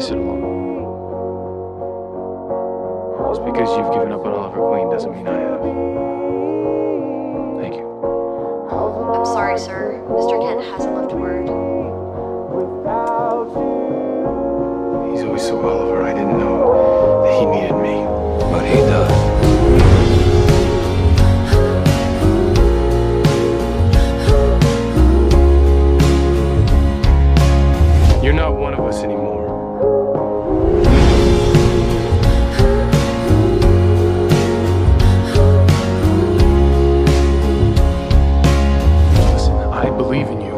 wasted alone. Just because you've given up on Oliver Queen doesn't mean I have. Thank you. I'm sorry, sir. Mr. Kent hasn't left word. He's always so Oliver. I didn't know that he needed me, but he does. You're not one of us anymore. believe in you.